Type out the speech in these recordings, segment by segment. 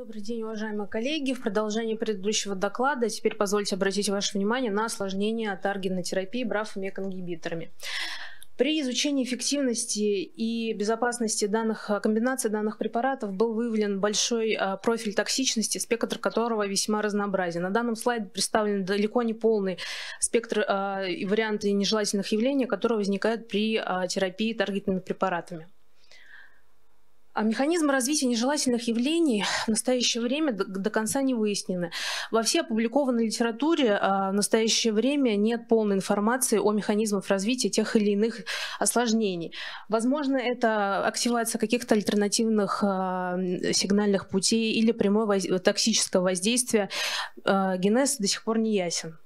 Добрый день, уважаемые коллеги. В продолжении предыдущего доклада теперь позвольте обратить ваше внимание на осложнение таргетной терапии БРАФ и меконгибиторами. При изучении эффективности и безопасности данных, а, комбинации данных препаратов был выявлен большой а, профиль токсичности, спектр которого весьма разнообразен. На данном слайде представлен далеко не полный спектр а, и варианты нежелательных явлений, которые возникают при терапии таргетными препаратами. А механизмы развития нежелательных явлений в настоящее время до, конца не выяснены. Во всей опубликованной литературе а, в настоящее время нет полной информации о механизмах развития тех или иных осложнений. Возможно, это активация каких-то альтернативных а, сигнальных путей или прямое токсическое воздействие. Генез до сих пор не ясен.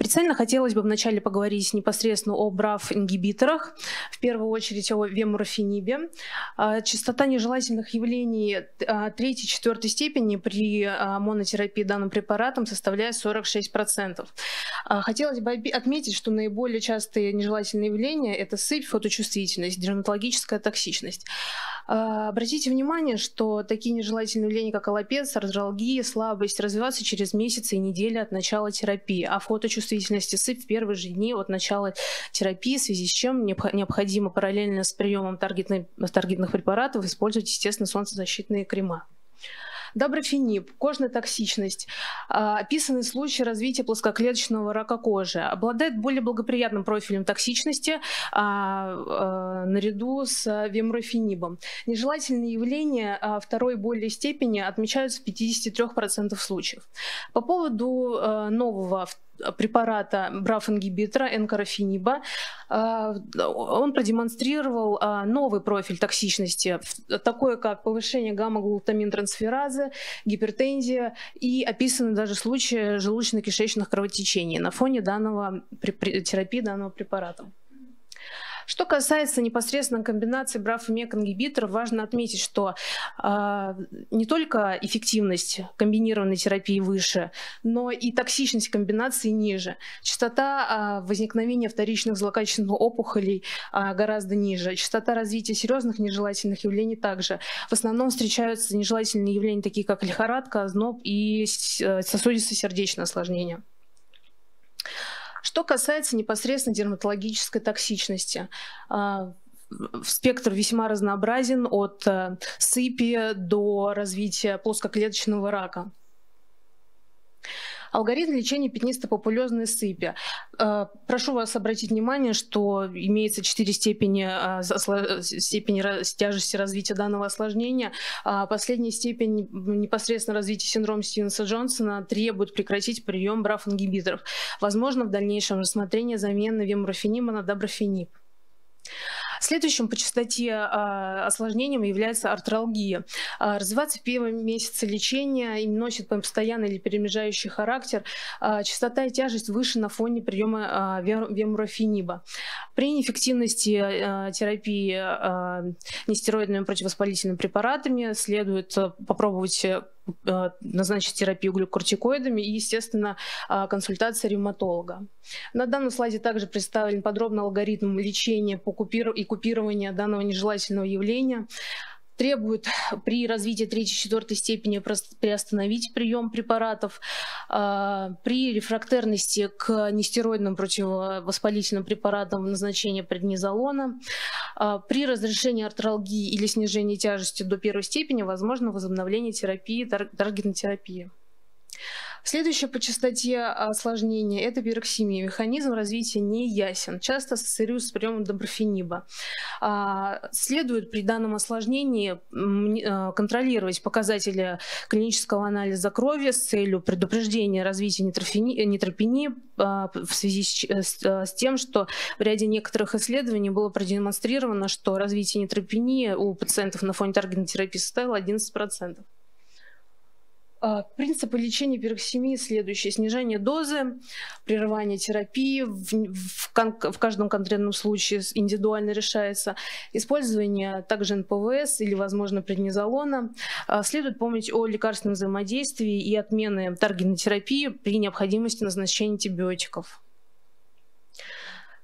Прицельно хотелось бы вначале поговорить непосредственно о BRAF-ингибиторах, в первую очередь о вемурофенибе. А, частота нежелательных явлений а, третьей-четвертой степени при а, монотерапии данным препаратом составляет 46%. Хотелось бы отметить, что наиболее частые нежелательные явления – это сыпь, фоточувствительность, дерматологическая токсичность. Обратите внимание, что такие нежелательные явления, как аллопец, артралгия, слабость, развиваются через месяцы и недели от начала терапии, а фоточувствительность чувствительности сыпь в первые же дни от начала терапии, в связи с чем необходимо параллельно с приемом таргетных препаратов использовать, естественно, солнцезащитные крема. Доброфенип, кожная токсичность, а, описанный случай развития плоскоклеточного рака кожи, обладает более благоприятным профилем токсичности а, а, наряду с вемрофенибом. Нежелательные явления второй более степени отмечаются в 53% случаев. По поводу нового препарата браф-ингибитора энкарофениба. А, он продемонстрировал а, новый профиль токсичности, такое как повышение гамма-глутамин-трансферазы, гипертензия и описаны даже случаи желудочно-кишечных кровотечений на фоне данного, терапии данного препарата. Что касается непосредственно комбинации BRAF и MEK ингибиторов, важно отметить, что э, не только эффективность комбинированной терапии выше, но и токсичность комбинации ниже. Частота э, возникновения вторичных злокачественных опухолей э, гораздо ниже. Частота развития серьезных нежелательных явлений также. В основном встречаются нежелательные явления, такие как лихорадка, озноб и э, сосудисто-сердечное осложнение. Что касается непосредственно дерматологической токсичности, а, спектр весьма разнообразен от э, сыпи до развития плоскоклеточного рака. Алгоритм лечения пятнисто-популезной сыпи. Э, прошу вас обратить внимание, что имеется четыре степени, э, степени тяжести развития данного осложнения. А последняя степень непосредственно развития синдрома Стивенса Джонсона требует прекратить прием браф-ингибиторов. Возможно, в дальнейшем рассмотрение замены вемрофенима на доброфенип. Следующим по частоте а, осложнением является артралгия. А, развиваться в первые месяцы лечения и носит постоянный или перемежающий характер. А, частота и тяжесть выше на фоне приема вемурофениба. При неэффективности терапии нестероидными противовоспалительными препаратами следует попробовать Э, назначить терапию глюкортикоидами и, естественно, а, консультация ревматолога. На данном слайде также представлен подробный алгоритм лечения и купирования данного нежелательного явления требует при развитии третьей-четвертой степени приостановить прием препаратов, а, при рефрактерности к нестероидным противовоспалительным препаратам назначения преднизолона, а, при разрешении артралгии или снижении тяжести до первой степени возможно возобновление терапии, таргетной терапии. Следующее по частоте осложнения – это пироксимия. Механизм развития не ясен. Часто ассоциируется с приемом доброфениба. А, следует при данном осложнении а, контролировать показатели клинического анализа крови с целью предупреждения развития нейтропении а, в связи с, с тем, что в ряде некоторых исследований было продемонстрировано, что развитие нейтропении у пациентов на фоне таргетной терапии составило 11%. А, принципы лечения пироксемии следующие. Снижение дозы, прерывание терапии в, в, в каждом конкретном случае индивидуально решается. Использование также НПВС или, возможно, преднизолона. А, следует помнить о лекарственном взаимодействии и отмены таргетной при необходимости назначения антибиотиков.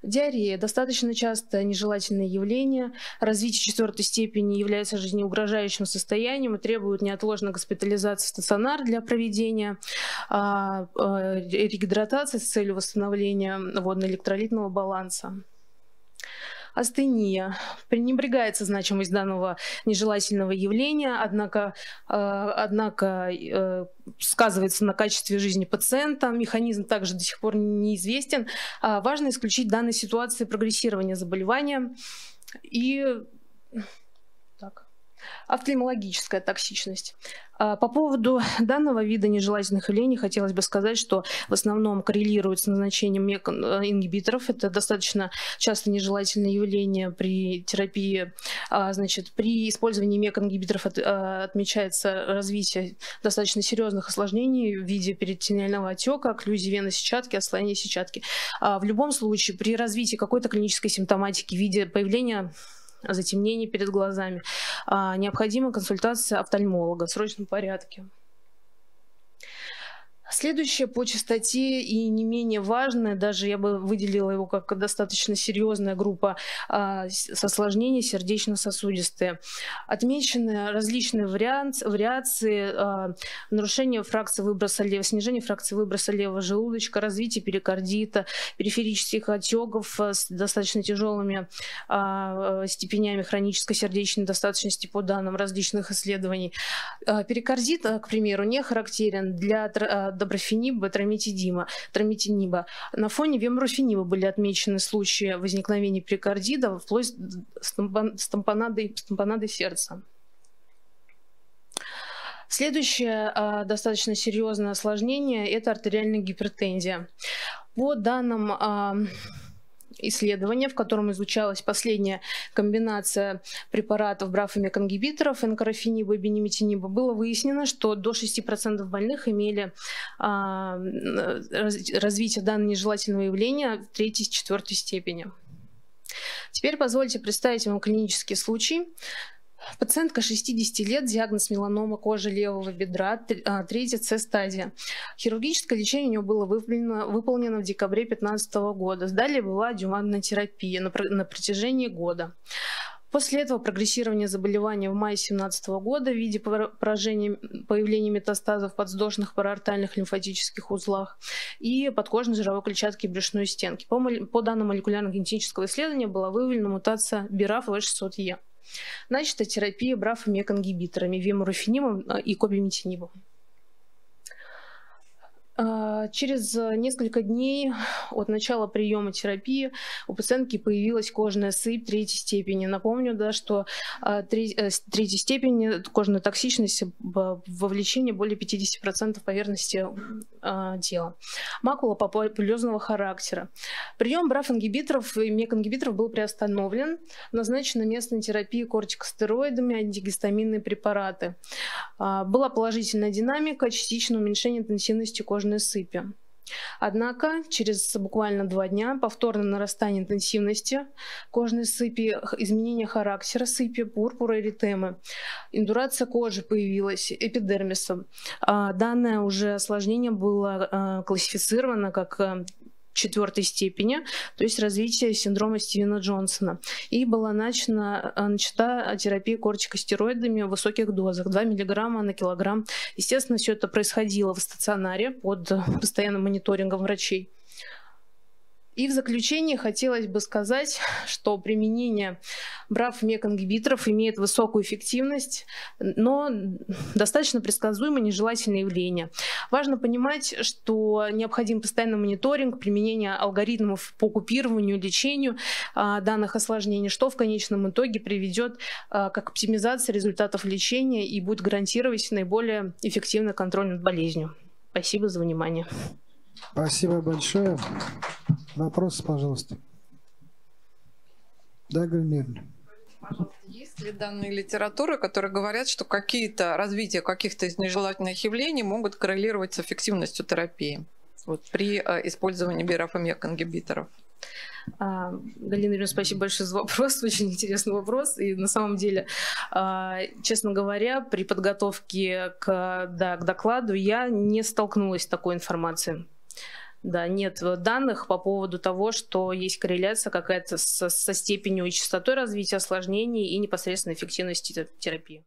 Диарея – достаточно часто нежелательное явление. Развитие четвертой степени является жизнеугрожающим состоянием и требует неотложной госпитализации в стационар для проведения а, а, регидратации с целью восстановления водно-электролитного баланса. Астения. Пренебрегается значимость данного нежелательного явления, однако, э, однако э, сказывается на качестве жизни пациента. Механизм также до сих пор неизвестен. А важно исключить данной ситуации прогрессирования заболевания и так, офтальмологическая токсичность. А, по поводу данного вида нежелательных явлений хотелось бы сказать, что в основном коррелирует с назначением ингибиторов. Это достаточно часто нежелательное явление при терапии. А, значит, при использовании мекоингибиторов а, отмечается развитие достаточно серьезных осложнений в виде перитонеального отека, окклюзии вены сетчатки, отслоения сетчатки. В любом случае, при развитии какой-то клинической симптоматики в виде появления затемнение перед глазами. А, необходима консультация офтальмолога в срочном порядке. Следующее по частоте и не менее важное, даже я бы выделила его как достаточно серьезная группа а, с осложнений сердечно-сосудистые. Отмечены различные вариант, вариации, а, нарушение фракции выброса левого, снижение фракции выброса левого желудочка, развитие перикардита, периферических отеков с достаточно тяжелыми а, степенями хронической сердечной недостаточности по данным различных исследований. А, перикардит, к примеру, не характерен для доброфениба, трамитидима, трамитиниба. На фоне вемрофениба были отмечены случаи возникновения перикардита вплоть с тампонадой, с сердца. Следующее а, достаточно серьезное осложнение – это артериальная гипертензия. По данным а, исследование, в котором изучалась последняя комбинация препаратов брафомеконгибиторов, энкорофениба и бенемитиниба, было выяснено, что до 6% больных имели а, развитие данного нежелательного явления в третьей-четвертой степени. Теперь позвольте представить вам клинический случай. Пациентка 60 лет, диагноз меланома кожи левого бедра, а, третья С-стадия. Хирургическое лечение у нее было выполнено, выполнено в декабре 2015 года. Далее была адювантная терапия на, на протяжении года. После этого прогрессирование заболевания в мае 2017 года в виде поражения, появления метастазов в подвздошных параортальных лимфатических узлах и подкожной жировой клетчатки брюшной стенки. По, по данным молекулярно-генетического исследования была выявлена мутация BRAF V600E. Начата терапия БРАФ меконгибиторами, вемурофенимом э, и кобимитинибом. А, через несколько дней от начала приема терапии у пациентки появилась кожная сыпь третьей степени. Напомню, да, что а, э, третьей степени кожная токсичность вовлечение более 50% поверхности а, тела. Макула папулезного характера. Прием браф-ингибиторов и меконгибиторов был приостановлен. Назначена местная терапия кортикостероидами, антигистаминные препараты. Была положительная динамика, частичное уменьшение интенсивности кожной сыпи. Однако через буквально два дня повторное нарастание интенсивности кожной сыпи, изменение характера сыпи, пурпура, эритемы. Индурация кожи появилась, эпидермиса. А данное уже осложнение было а, классифицировано как а, четвертой степени, то есть развитие синдрома Стивена Джонсона. И была начата, э, начата терапия кортикостероидами в высоких дозах, 2 мг на килограмм. Естественно, все это происходило в стационаре под постоянным мониторингом врачей. И в заключение хотелось бы сказать, что применение брав меконгибиторов имеет высокую эффективность, но достаточно предсказуемо нежелательное явление. Важно понимать, что необходим постоянный мониторинг, применение алгоритмов по купированию, лечению а, данных осложнений, что в конечном итоге приведет а, к оптимизации результатов лечения и будет гарантировать наиболее эффективный контроль над болезнью. Спасибо за внимание. Спасибо большое. Вопрос, пожалуйста. Да, Гульмир. Есть ли данные литературы, которые говорят, что какие-то развитие каких-то из нежелательных явлений могут коррелировать с эффективностью терапии вот, при э, использовании бирафомек-ингибиторов? А, Галина Юрьевна, спасибо большое за вопрос, очень интересный вопрос. И на самом деле, а, честно говоря, при подготовке к, да, к докладу я не столкнулась с такой информацией. Да, нет данных по поводу того, что есть корреляция какая-то со, со степенью и частотой развития осложнений и непосредственно эффективности терапии.